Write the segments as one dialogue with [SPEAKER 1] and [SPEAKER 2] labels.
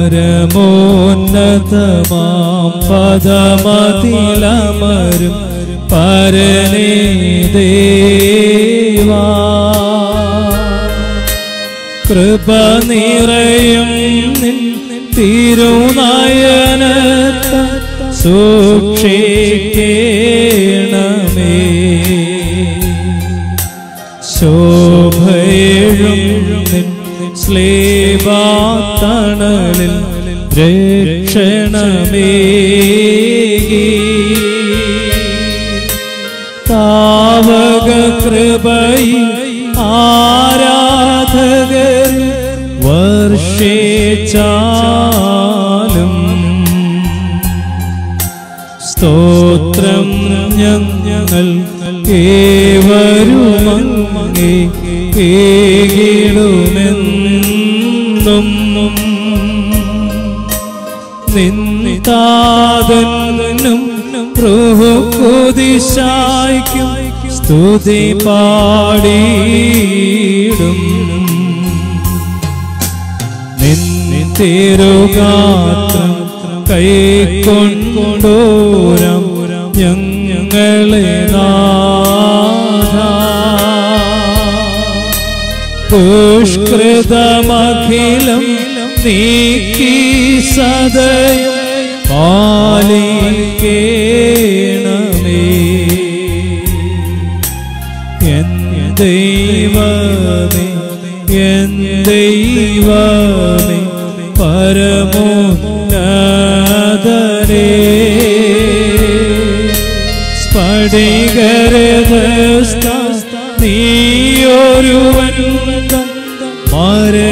[SPEAKER 1] പരമോന്നതമാം പദമതിലമരും പരനേ ദേവാ. കൃപ നിറയും നിൻ തിരുനയനത്ത സൂക്ഷിക്കേണമേ. ശോഭയും നിൻ സ്ലേവാത്തണലിൽ രക്ഷണമേകി. താവക കൃപൈ ആരാധകർ വർഷേച്ചാലും സ്തോത്രം ഞങ്ങൾ ഏവരുമങ്ങേ കേകിടുമെന്നും നിന്നിതാതനും കുതിശായ്ക്കും സ്തുതി പാടിയിടും. നിന്നിരുഗാത്രം കൈക്കൊണ്ടോരം ഞങ്ങളെ പുഷ്കൃതമഖിലം നീക്കി സദയം പാലിക്കേണമേ. എൻ ദൈവമേ എൻ ദൈവമേ പരമോന്നതരേ സ്ഫടികരഥസ്ഥ നീയൊരുവൻ മരണവിഹീനൻ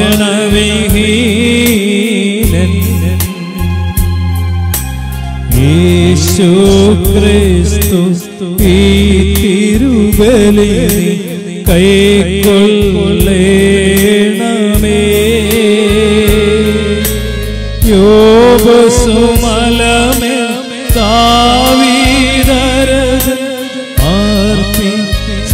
[SPEAKER 1] യേശു ക്രിസ്തു ഈ തിരുബലി കൈക്കൊള്ളേണമേ. യോബസുമലമേ താവീരരത് അർപ്പിച്ചാതുമോ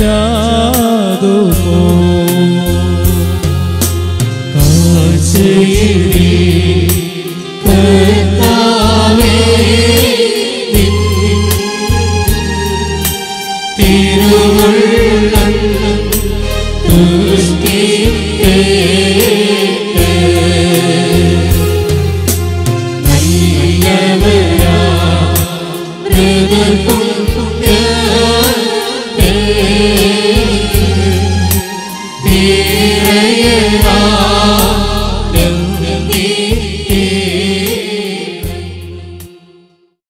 [SPEAKER 2] Jesus que